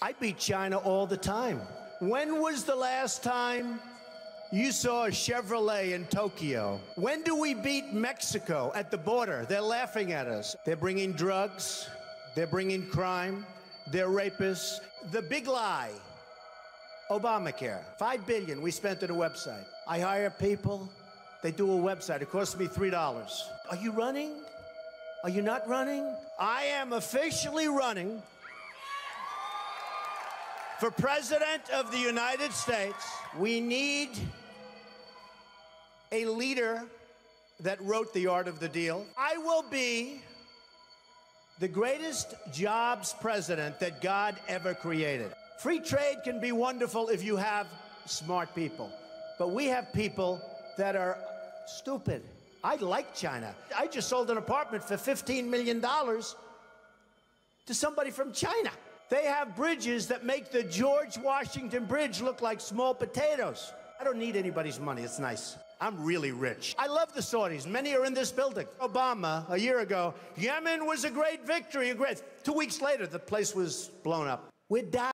I beat China all the time. When was the last time you saw a Chevrolet in Tokyo? When do we beat Mexico at the border? They're laughing at us. They're bringing drugs, they're bringing crime, they're rapists. The big lie Obamacare. Five billion we spent on a website. I hire people, they do a website. It costs me three dollars. Are you running? Are you not running? I am officially running for President of the United States. We need a leader that wrote The Art of the Deal. I will be the greatest jobs president that God ever created. Free trade can be wonderful if you have smart people, but we have people that are stupid. I like China. I just sold an apartment for $15 million to somebody from China. They have bridges that make the George Washington Bridge look like small potatoes. I don't need anybody's money. It's nice. I'm really rich. I love the Saudis. Many are in this building. Obama, a year ago, Yemen was a great victory. A great. Two weeks later, the place was blown up. We're down.